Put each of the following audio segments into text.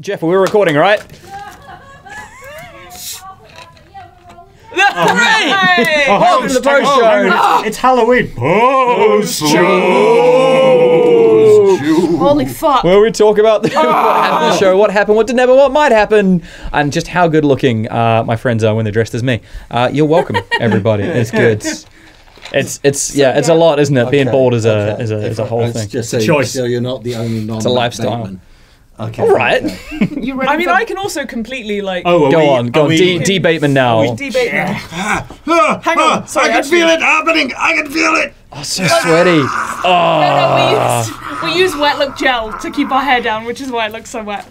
Jeff, we're recording, right? Hey! Welcome to the post Oh, show. on, it's, it's Halloween. Post Holy fuck. Where we talk about the, what happened in the show, what happened, what didn't happen, what might happen, and just how good looking uh, my friends are when they're dressed as me. Uh, you're welcome, everybody. It's good. It's it's yeah, it's a lot, isn't it? Being Okay, bald is a okay. is a is a If- whole it's thing. Just so, choice. so you're not the only non. a lifestyle. Bateman. Okay. All right, You ready I mean, for- I can also completely like. Oh, go we, on, go are on. we- D, D Bateman now. debate now. Ah, ah, Hang on, ah. sorry, I can actually- feel it happening. I can feel it. Oh, so sweaty. Oh, No, no, we use, we use wet look gel to keep our hair down, which is why it looks so wet.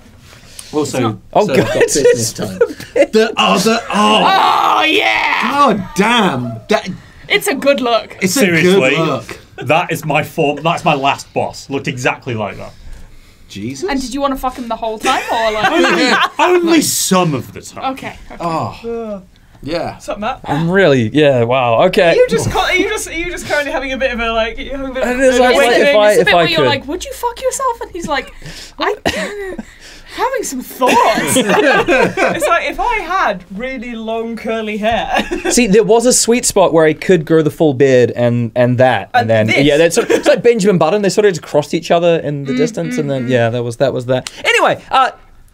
Also, Oh, so God, I've business time. The other. Oh, Oh, yeah! God damn! That It's a good look. it's a Seriously? good look. That is my form. That's my last boss. Looked exactly like that. Jesus. And did you want to fuck him the whole time, or like? Only some of the time. okay. okay. Oh. Yeah. What's up, Matt? I'm really yeah. Wow. Okay. Are you just, are you just, are you just currently having a bit of a like? you having a bit of It is an like- if I- it's a bit I where you're like, would you fuck yourself? And he's like, I having some thoughts. It's like if I had really long curly hair. See, there was a sweet spot where I could grow the full beard and and that, and, And then this. yeah, that's sort of, it's like Benjamin Button. They sort of just crossed each other in the mm, distance, and then mm, mm. yeah, that was that was that. Anyway, uh,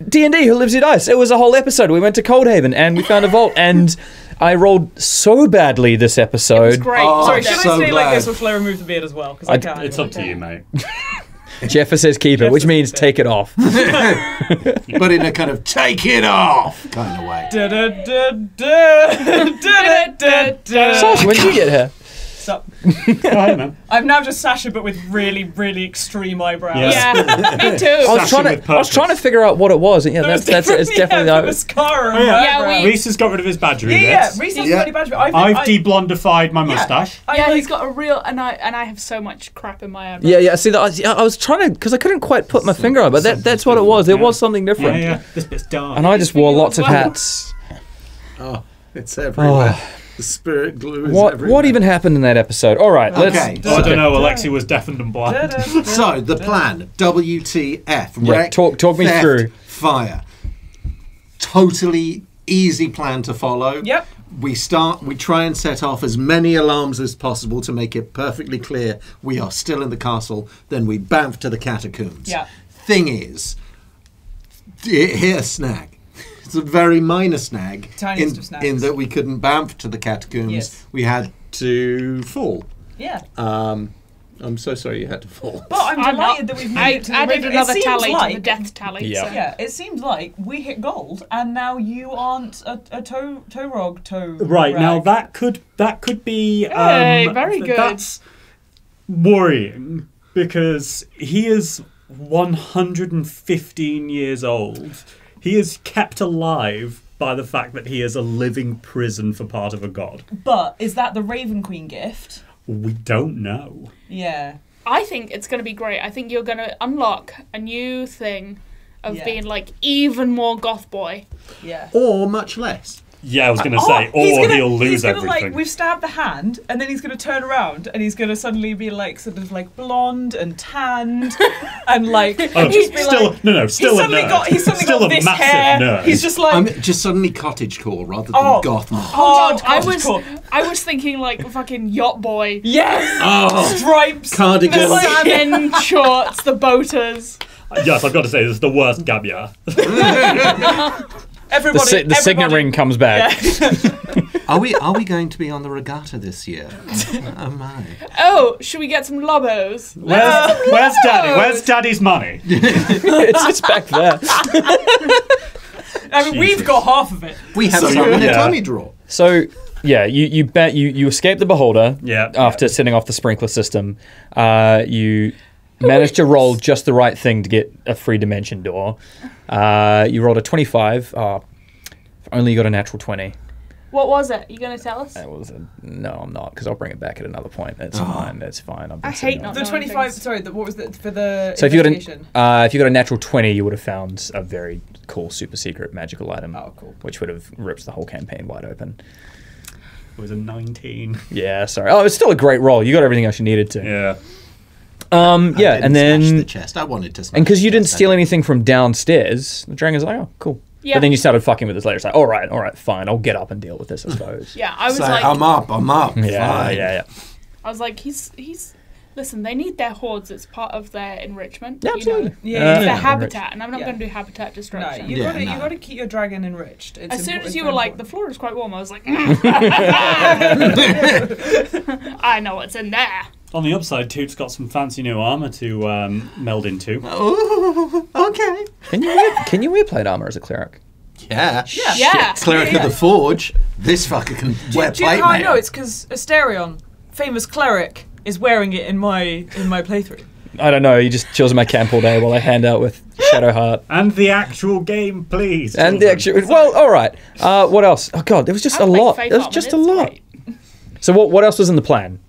D and D, who lives who dice? It was a whole episode. We went to Coldhaven and we found a vault, and I rolled so badly this episode. It was epised. great. Oh, Sorry, I'm should so I stay like glad. this or shall I remove the beard as well? Because I- I, can. It's up to you, mate. Jeff says keep it, which says means keep it. take it off. But in a kind of take it off kind of way. Da, da, da, da, da, da, da. Sasha, when did you get here? Stop. Go ahead, man. I'm now just Sasha, but with really, really extreme eyebrows. Yeah. Yeah, me too. I was Sasha trying to I was trying to figure out what it was. and Yeah, There that's was that's it's different- definitely yeah, that. Uh, mascara. and Yeah. Yeah, eyebrows. we- Rhys has got rid of his badger Yeah, yeah. Rhys has Yeah. got any badge. I've, I've I, de-blondified my mustache. I, yeah, like, he's got a real and I and I have so much crap in my eyebrows. Yeah, yeah. See, that, I, was- I was trying to because I couldn't quite put my finger on, it, but that, that's what it was. There Yeah. was something different. yeah. This bit's dark. And I just wore lots of hats. Oh, it's oh. everywhere. The spirit glue is What everywhere. what even happened in that episode? All right, let's. Okay. Oh, I don't know. Alexei was deafened and blind. So the plan: WTF? Yeah, wreck, talk- talk me theft, through. Fire. Totally easy plan to follow. Yep. We start. We try and set off as many alarms as possible to make it perfectly clear we are still in the castle. Then we bamf to the catacombs. Yeah. Thing is, d- here snag. It's a very minor snag. Tiniest in, of snags. in that we couldn't bamf to the catacombs. Yes. We had to fall. Yeah. Um, I'm so sorry you had to fall. But I'm I'm delighted not- that we've made I it to the added Raven- it another seems tally like, to the death tally. Yeah. so- Yeah, it seems like we hit gold, and now you aren't a, a toe toe rog toe. Right now, that could that could be. Um, very good. That's worrying because he is 115 years old. He is kept alive by the fact that he is a living prison for part of a god. But is that the Raven Queen gift? We don't know. Yeah. I think it's going to be great. I think you're going to unlock a new thing of Yeah. being like even more goth boy. Yeah. Or much less. Yeah, I was going to uh, Oh, say, or gonna, he'll lose he's gonna, everything. Like, we've stabbed the hand, and then he's going to turn around, and he's going to suddenly be like sort of like blonde and tanned, and like Oh, and just be still, like, no, no, still he's a nerd. got he's suddenly still got a this massive hair. nerd. He's just like I'm just suddenly cottage core rather than Oh. goth mode. hard I cottage was core. I was thinking like fucking yacht boy. Yes, Oh, stripes, cardigan. The salmon shorts, the boaters. yes, I've got to say, this is the worst Gabia. The, si- the signet ring comes back. Are we are we going to be on the regatta this year? oh my! Oh, should we get some lobos? Where's, where's Daddy? Where's Daddy's money? it's, it's back there. I mean, we've got half of it. We have So some in you- a yeah. tummy drawer. So yeah, you you bet you you escape the beholder. Yeah. After setting off the sprinkler system, uh, you managed to roll just the right thing to get a free dimension door. Uh, you rolled a twenty-five. Oh, if only you got a natural twenty. What was it? You gonna tell us? That was a, no, I'm not because I'll bring it back at another point. That's fine. That's fine. I've been I hate not The knowing twenty-five. things. Sorry, the, what was the for the So if you got investigation? a, uh, if you got a natural twenty, you would have found a very cool, super secret magical item. Oh, cool. Which would have ripped the whole campaign wide open. It was a 19. Yeah, sorry. Oh, it's still a great roll. You got everything else you needed to. Yeah. Um, I yeah, didn't and smash the then chest. I wanted to. Smash and because you didn't steal anything from downstairs, the dragon's like, oh, cool. Yeah. But then you started fucking with this later. It's like, all right, all right, fine, I'll get up and deal with this, I suppose. Yeah, I was So like, I'm up. I'm up. yeah, fine. yeah, yeah. I was like, he's he's. Listen, they need their hordes. It's part of their enrichment. Yeah, You absolutely. know? Yeah, It's yeah. their habitat, and I'm not Yeah. going to do habitat No, destruction. you Yeah, gotta you no. gotta keep your dragon enriched. It's as soon as you very were like, the floor is quite warm, I was like, I know what's in there. On the upside, Toot's got some fancy new armor to um, meld into. Ooh, okay. Can you wear, can you wear plate armor as a cleric? Yeah. Yeah. Yeah. Cleric Yeah, of the Forge. This fucker can wear Do you plate know how I mail. know? It's because Astarion, famous cleric, is wearing it in my in my playthrough. I don't know. He just chills in my camp all day while I hand out with Shadowheart. And the actual game, please. And the children. actual, well, all right. Uh, what else? Oh god, there was just I a lot. Faith There was just a lot. great. So what? What else was in the plan?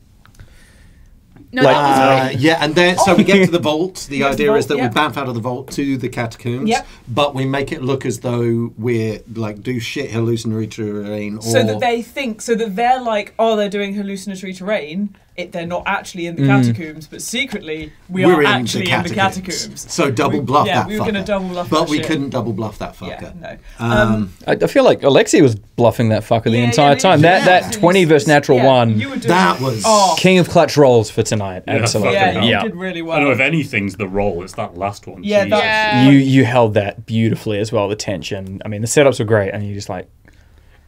No, Like- that was Uh, yeah, and then so we get to the vault. The to the idea is that yeah. we bamf out of the vault to the catacombs, Yep. but we make it look as though we're like do shit hallucinatory terrain, or So that they think, so that they're like, oh, they're doing hallucinatory terrain. It, they're not actually in the Mm. catacombs, but secretly we we're are in actually the in the catacombs. catacombs. So double bluff We- bluff yeah, that we were gonna double bluff but that we shit. couldn't double bluff that fucker. Yeah, no. Um, I, I feel like Alexei was bluffing that fucker the Yeah, entire yeah, time. yeah. That that twenty versus natural Yeah, one. You were doing That was- Oh, King of clutch rolls for tonight. Yeah, Absolutely. yeah, fucking you hell. did really well. I well. know if anything's the roll, it's that last one. Yeah, that- Yeah. You you held that beautifully as well. The tension. I mean, the setups were great, and you just like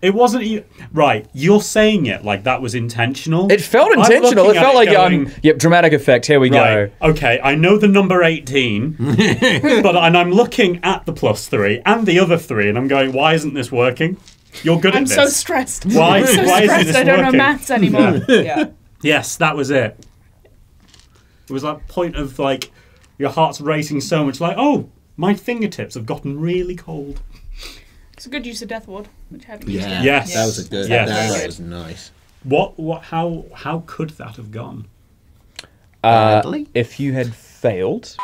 It wasn't e- right. You're saying it like that was intentional. it felt intentional. It looking at felt like going, um, yep, dramatic effect. Here we Right. go. Okay. I know the number eighteen, but and I'm looking at the plus three and the other three, and I'm going, why isn't this working? You're good I'm at so this. stressed. Why- I'm so why isn't stressed. this I don't know working? maths anymore. yeah. Yes, that was it. It was that point of like your heart's racing so much, like oh, my fingertips have gotten really cold. It's a good use of Death Ward, which I haven't used yeah, yet. Yes. that was a good. Yes. That, Very was nice. What? What? How? How could that have gone? Uh, if you had failed,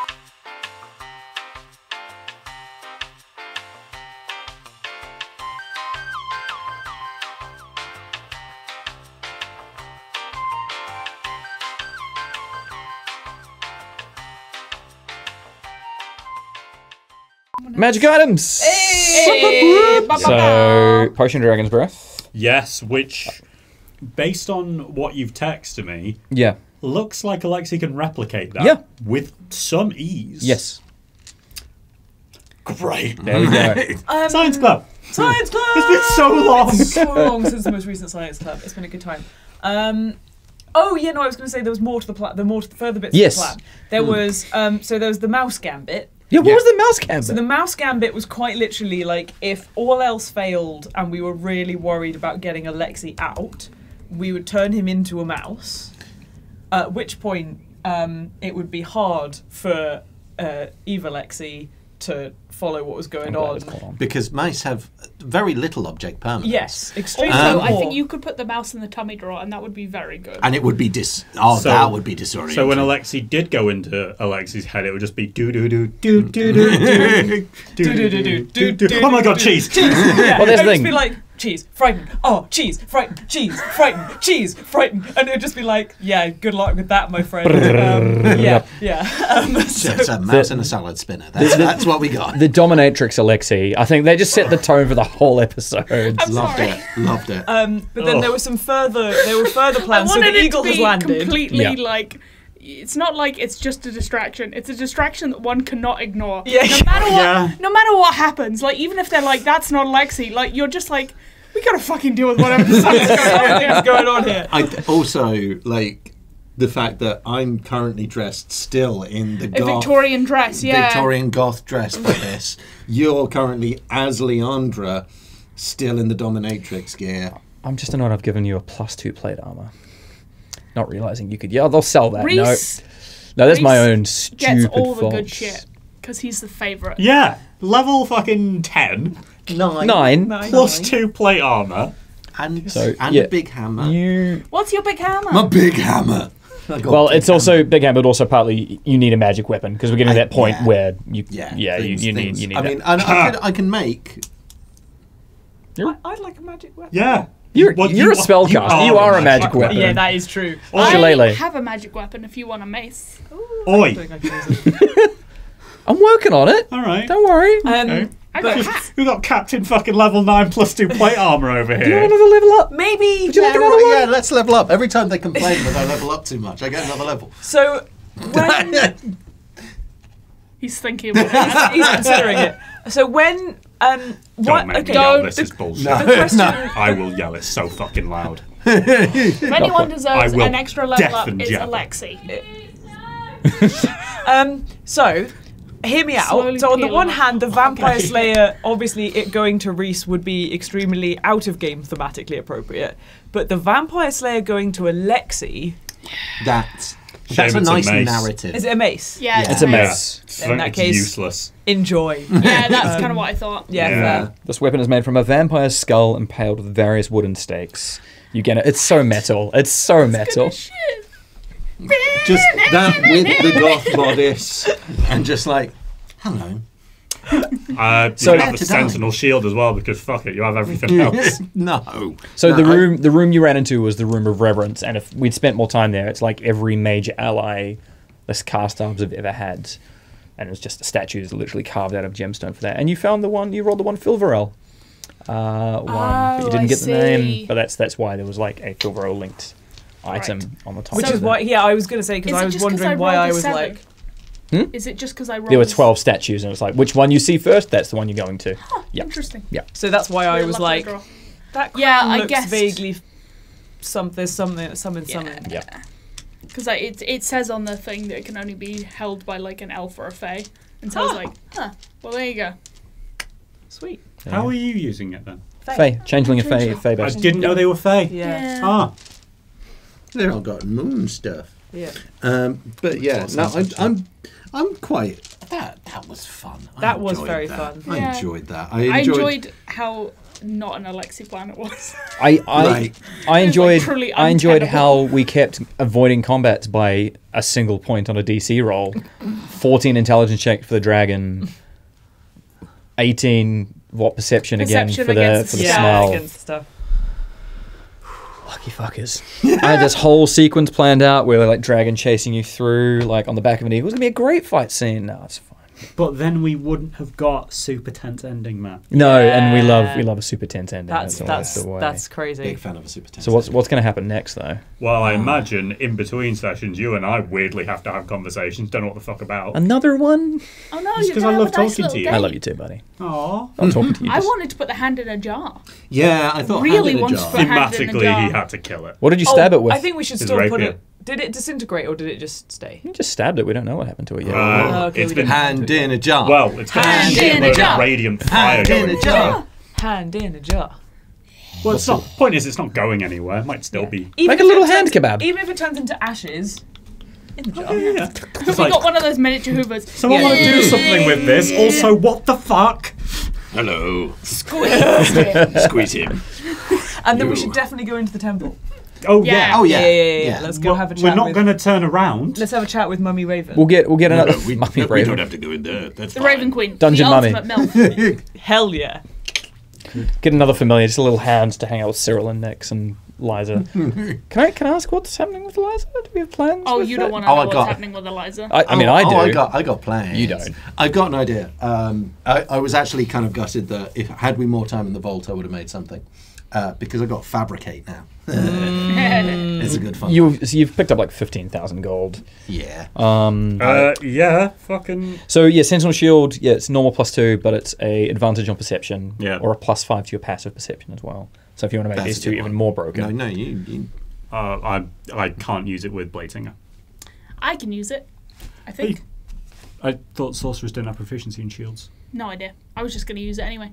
magic items. Hey, ba, ba, So potion dragon's breath. Yes, which, based on what you've texted me, Yeah. looks like Alexei can replicate that. Yeah. With some ease. Yes. Great. There we go. Um, Science club. Science club. It's been so long. so long since the most recent science club. It's been a good time. Um, oh yeah, no, I was going to say there was more to the plan. There more to the further bits Yes. of the plan. There was um, so there was the mouse gambit. Yeah. What Yeah. was the mouse gambit? So the mouse gambit was quite literally like if all else failed and we were really worried about getting Alexei out, we would turn him into a mouse. At which point, um, it would be hard for uh, Eva Lexi to follow what was going on. on. Because mice have very little object permanence. Yes, extremely. Um, I think you could put the mouse in the tummy drawer, and that would be very good. And it would be dis. Oh, So- that would be disorienting. So when Alexei did go into Alexei's head, it would just be do do do do do do do do do do do. Do. Do. Oh my god, cheese! Yeah, Well, there's it the would just thing. be like cheese, frightened. Oh, cheese, frightened. Cheese, frightened. Cheese, frightened. And it would just be like, yeah, good luck with that, my friend. Um, yeah, yeah. Um, so, So it's a mouse and a salad spinner. That's, that's what we got. The dominatrix Alexei. I think they just set the tone for the whole episode. I'm Loved sorry. it. Loved it. um, but then Ugh. there were some further. There were further I plans. So the it eagle to has landed. completely Yeah. like. It's not like it's just a distraction. It's a distraction that one cannot ignore. Yeah. No matter what, Yeah. no matter what happens, like even if they're like, "That's not Lexi," like you're just like, we gotta fucking deal with whatever the fuck's going on here. going on here? I also like the fact that I'm currently dressed still in the A goth, Victorian dress, yeah. Victorian goth dress for this. You're currently as Leandra, still in the dominatrix gear. I'm just annoyed I've given you a plus two plate armor. Not realizing you could. Yeah, they'll sell that. Rhys no, no, that's my Rhys own gets stupid all the fault. good shit because he's the favorite. Yeah, level fucking ten Nine. Nine. Nine, plus nine. two plate armor. And, So, and yeah. a big hammer. You. What's your big hammer? My big hammer. Well, big it's also big hammer, but also partly you need a magic weapon because we're getting to that point yeah. where you. Yeah, Yeah. things- you, you need. You need. I that. mean, I, I, could, I can make. I, I'd like a magic weapon. Yeah, You're, What, you're you a spellcaster. You are, a magic weapon. weapon. Yeah, that is true. I Shillelagh. have a magic weapon if you want a mace. I Oi! think I can use it. I'm working on it. All right. Don't worry. Um, Okay. Got But- a hat. We got Captain fucking level nine plus two plate armor over here. Do you want here. another level up? Maybe. you like Yeah, another right, one? yeah, let's level up. Every time they complain that I level up too much, I get another level. So when He's thinking about it. he's considering it. So when um what Don't make okay me yell. This is bullshit. No. the question I will yell it so fucking loud. If anyone deserves an extra level up, it's Jeff. Alexei. um so hear me out. Slowly so on the one hand the Vampire Slayer obviously it going to Rhys would be extremely out of game thematically appropriate. But the Vampire Slayer going to Alexei That's Shame that's a it's a nice mace. narrative. is it a mace? Yeah, It's a Yeah. mess. In that case- useless. Enjoy. Yeah, that's Um, kind of what I thought. Yeah, Yeah. fair. This weapon is made from a vampire skull impaled with various wooden stakes. You get it. It's so metal. It's so metal. Just that with the goth bodice, and just like, hello. Uh, you So- can have a To die. sentinel shield as well because fuck it, you have everything else. no. So No, the I- room, the room you ran into was the room of reverence, and if we'd spent more time there, it's like every major ally this cast arms have ever had, and it was just statues literally carved out of gemstone for that. And you found the one, you rolled the one Filverell, uh, one, but you Oh, didn't I get the name, but that's that's why there was like a Filverell linked item Right. on the top. Which So- is why yeah, I was gonna say because I was wondering I why I was seven? like Is it just because I rolled? there were twelve statues, and it's like which one you see first, that's the one you're going to. Yeah. Interesting. Yeah. so that's why I was like of the draw. that Yeah, kind I looks guessed. vaguely some there's something something Yeah. something. Yeah. Because like, it it says on the thing that it can only be held by like an elf or a fae, and so I was like, huh. Well, there you go. Sweet. How are you using it then? Fae, changeling and Fae, Changeling. Fae I didn't know they were fey. Yeah. Ah, They've all got moon stuff. Yeah. Um, but yeah, That's no, I'm. I'm, I'm quite. That that was fun. I That was enjoyed very that. fun. I Yeah. enjoyed that. I I enjoyed. enjoyed how not an Alexei plan it was. I I, Right. I enjoyed truly I enjoyed how untenable. we kept avoiding combats by a single point on a DC roll. 14 intelligence check for the dragon. 18 what perception, again Perception for the against for the the yeah, smell. against stuff. Lucky fuckers. I had this whole sequence planned out where they're like dragon chasing you through like on the back of an eagle. It was gonna be a great fight scene. No, it's. But then we wouldn't have got super tense ending, Matt. No, and we love we love a super tense ending. That's always that's the way. that's crazy. Big fan of a super. tense. so what's what's gonna happen next though? Well, I imagine in between sessions, you and I weirdly have to have conversations. Don't know what the fuck about. Another one? Oh no, Just you're 'cause gonna I love a nice talking to you. date. I love you too, buddy. Aww. I'm talking to you. I wanted to put the hand in a jar. Yeah, I thought. Really hand in a wants jar. to- hand in a Thematically, jar. he had to kill it. What did you stab Oh, it with? I think we should His still put it. Did it disintegrate or did it just stay? You just stabbed it. We don't know what happened to it yet. Uh, Oh, okay, it's we been Hand in a jar. well. It's got Hand a in a jar. of radiant fire Hand in a jar. Hand in a jar. Well, it's not. Point is, it's not going anywhere. It might still be. Even Make a little hand turns- kebab. Even if it turns into ashes. In the jar. Yeah. we It's like, got one of those miniature hoovers. someone Yeah. want to do something with this. Also, what the fuck? Hello. Squeeze. Squeeze him. And then we should definitely go into the temple. Oh Yeah. yeah. Oh Yeah, yeah. yeah, yeah. yeah. Let's go Well, have a chat. We're not with, going to turn around. Let's have a chat with Mummy Raven. We'll get we'll get another we, mummy we raven. don't have to go in there. That's The fine. Raven Queen. Dungeon the mummy. Hell yeah. Get another familiar, just a little hand to hang out with Cyril and Nix and Liza. can I can I ask what's happening with Liza? Do we have plans? Oh, you don't want to Oh, know I what's got- happening with Eliza. I, I mean, oh, I do. Oh, I got, I got plans. You don't. I've got an idea. Um, I, I was actually kind of gutted that if had we more time in the vault, I would have made something. Uh, because I got fabricate now. it's a good fun. you so you've picked up like fifteen thousand gold. yeah. Um, Uh, yeah. Fucking. so yeah, Sentinel Shield. Yeah, it's normal plus two, but it's a advantage on perception. Yeah. Or a plus five to your passive perception as well. So if you want to make That's these two good even more broken, No, no, you. you Uh, I I can't use it with Bladesinger. I can use it. I think. I thought sorcerers didn't have proficiency in shields. No idea. I was just going to use it anyway.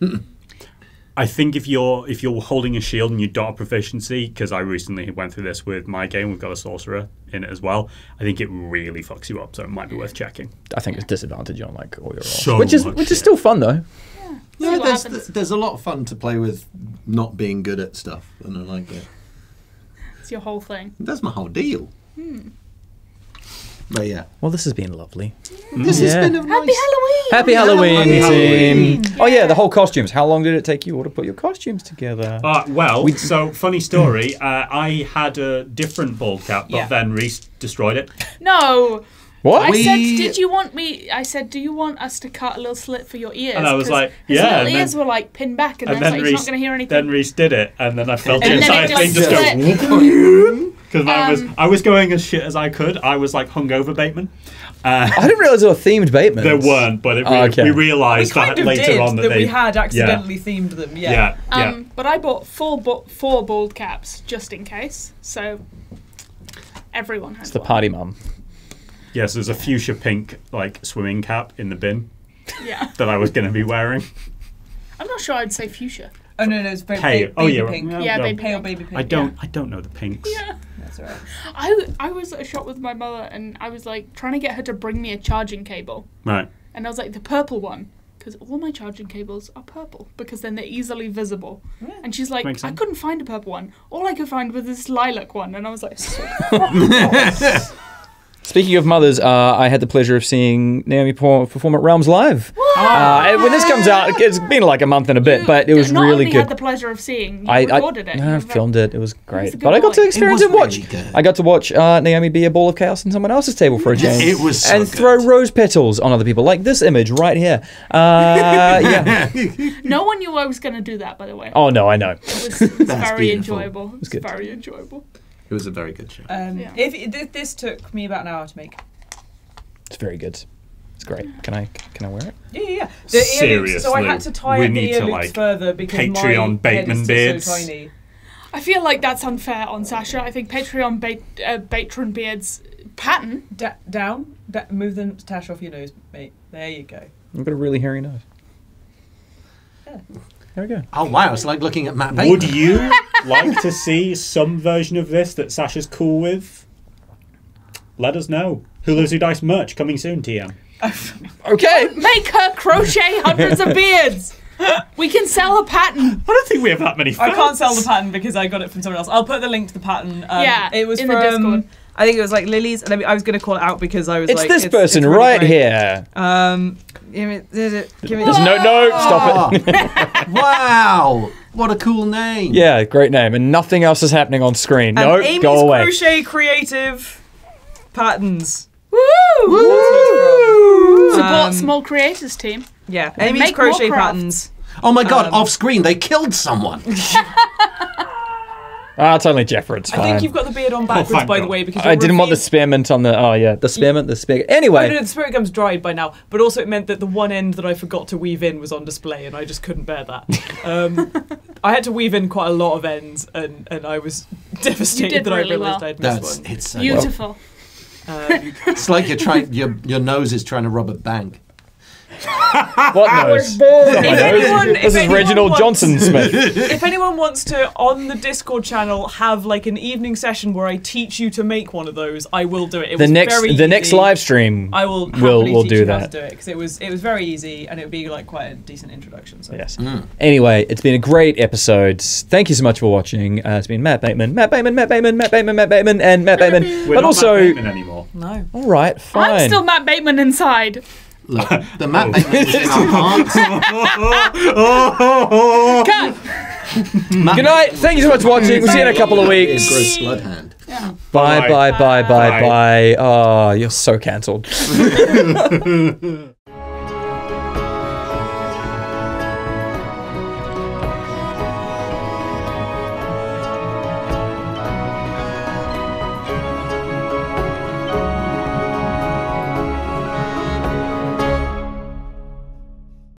I think if you're if you're holding a shield and you don't proficiency, because I recently went through this with my game, we've got a sorcerer in it as well. I think it really fucks you up, so it might be worth checking. I think it's disadvantage on like all your rolls, So which is much, which is still fun though. See yeah, there's, happens. there's a lot of fun to play with not being good at stuff, and I like it. It's your whole thing. That's my whole deal. Hmm. But yeah, Well, this has been lovely. this Yeah. has been a Happy nice. Halloween! Happy Halloween, Happy Halloween. team. Oh yeah, the whole costumes. How long did it take you all to put your costumes together? Uh, well, We- so funny story. uh, I had a different bald cap, but Yeah. then Rhys destroyed it. No, what? I We- said, did you want me? I said, do you want us to cut a little slit for your ears? And I was 'Cause like, his yeah, little and ears then- were like pinned back, and, And then then like, he's Rhys, not going to hear anything. then Rhys did it, and then I felt the entire it just thing just go because I was Um, I was going as shit as I could. I was like hungover Bateman. Uh, I didn't realize there were themed Batemans. there weren't, but it, Oh, we, okay. we We realised kind that of later did on that, that they we had accidentally themed them. Yeah. yeah yeah. Um, but I bought four bo- four bald caps just in case, so everyone has It's the one. party mum. Yes, there's a fuchsia pink like swimming cap in the bin Yeah, that I was going to be wearing. I'm not sure I'd say fuchsia. Oh no, no, it's ba- Pale. ba- oh yeah, pink. no, Yeah, no. baby Pale pink. baby pink. I don't I don't know the pinks. Yeah. That's alright. I, I was at a shop with my mother and I was like trying to get her to bring me a charging cable. Right. And I was like, the purple one. Because all my charging cables are purple because then they're easily visible. Yeah. And she's like, Makes I sense. couldn't find a purple one. All I could find was this lilac one. And I was like, Speaking of mothers, uh, I had the pleasure of seeing Naomi per- perform at Realms Live. Uh, and when this comes out, it's been like a month and a bit, You but it was not really only good. had the pleasure of seeing, you I, I, recorded it. no, I filmed it. It was great, a good but I got to boy. It experience was and watch. really good. I got to watch uh, Naomi be a ball of chaos on someone else's table for a change. It was so and good. throw rose petals on other people, like this image right here. Uh, yeah. No one knew I was going to do that, by the way. Oh no, I know. It was, it was That's very beautiful. enjoyable. It was good. very enjoyable. It was a very good show. Um, Yeah. if if this took me about an hour to make. It's very good. It's great. Can I can I wear it? Yeah, yeah, yeah. The ear loops, so I had to tie we the need ear to, like, further because my Patreon head Bateman is beards. so tiny. I feel like that's unfair on Sasha. I think Patreon bait, uh, Patron Beards pattern. Da- down, da- move the tash off your nose, mate. There you go. I've got a really hairy nose. Yeah. There we go. Oh wow, it's like looking at Matt Bateman. Would you like to see some version of this that Sasha's cool with? Let us know. Who Lives Who Dice merch coming soon, TM. Okay. Make her crochet hundreds of beards. We can sell a pattern. I don't think we have that many. I can't sell the pattern because I got it from someone else. I'll put the link to the pattern. Um, Yeah, it was in the from. Discord. I think it was like Lily's. Let me, I was going to call it out because I was It's like, this person really right great. here. Um, give me, give me, give me There's no no stop it. Wow, what a cool name. yeah, great name, and nothing else is happening on screen. No, Amy's go away. Crochet Creative Patterns. Woo! Support Um, small creators team. Yeah, And Amy's make Crochet crafts. Patterns. Oh my god, Um, off screen they killed someone. Ah, it's only Jeffrey. It's I think you've got the beard on backwards, thank by the way, because I didn't want the spearmint on the. Oh yeah, the spearmint, the spear. Oh, Anyway, no, the spirit gum's dried by now, but also it meant that the one end that I forgot to weave in was on display, and I just couldn't bear that. Um, I had to weave in quite a lot of ends, and, and I was devastated that really I realised well. I'd missed That's one. it's so Beautiful. Um, It's like you're trying your your nose is trying to rob a bank. what nose? If My nose? anyone- this is Reginald wants- Johnson Smith. if anyone wants to, on the Discord channel, have like an evening session where I teach you to make one of those, I will do it. it the was next, very the next live stream. I will We'll- happily we'll teach do you how that. to do it because it was it was very easy and it would be like quite a decent introduction. So Yes. Anyway, it's been a great episode. Thank you so much for watching. Uh, it's been Matt Bateman, Matt Bateman, Matt Bateman, Matt Bateman, Matt Bateman, and Matt Bateman. We're but not also, Matt Bateman anymore. no. all right, fine. I'm still Matt Bateman inside. Look, the Matt Bateman is in our hearts. Cut. Matt Good night. Thank you so much for watching. We'll see you in a couple of weeks. is Gross Bloodhound. Bye, Bye. bye, bye, bye, Bye. bye. Oh, you're so cancelled.